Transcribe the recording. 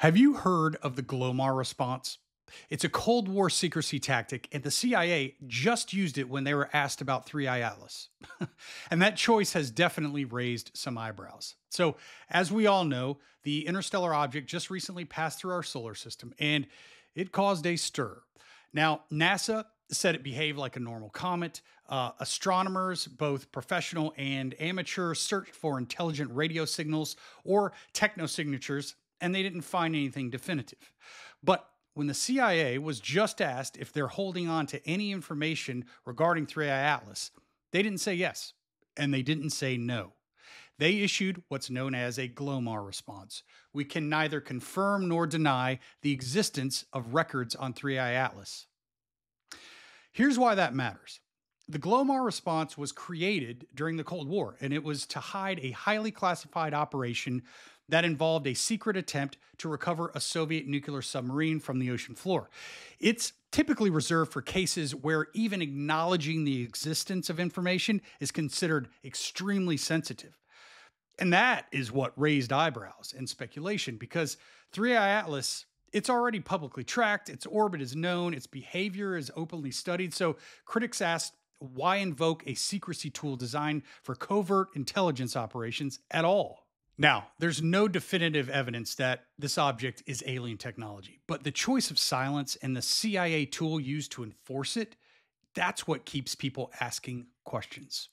Have you heard of the Glomar response? It's a Cold War secrecy tactic, and the CIA just used it when they were asked about 3i Atlas. and that choice has definitely raised some eyebrows. So, as we all know, the interstellar object just recently passed through our solar system, and it caused a stir. Now, NASA said it behaved like a normal comet. Uh, astronomers, both professional and amateur, searched for intelligent radio signals or technosignatures and they didn't find anything definitive. But when the CIA was just asked if they're holding on to any information regarding 3i Atlas, they didn't say yes, and they didn't say no. They issued what's known as a GLOMAR response. We can neither confirm nor deny the existence of records on 3i Atlas. Here's why that matters. The Glomar response was created during the Cold War, and it was to hide a highly classified operation that involved a secret attempt to recover a Soviet nuclear submarine from the ocean floor. It's typically reserved for cases where even acknowledging the existence of information is considered extremely sensitive. And that is what raised eyebrows and speculation because 3i Atlas, it's already publicly tracked, its orbit is known, its behavior is openly studied. So critics asked, why invoke a secrecy tool designed for covert intelligence operations at all? Now, there's no definitive evidence that this object is alien technology, but the choice of silence and the CIA tool used to enforce it, that's what keeps people asking questions.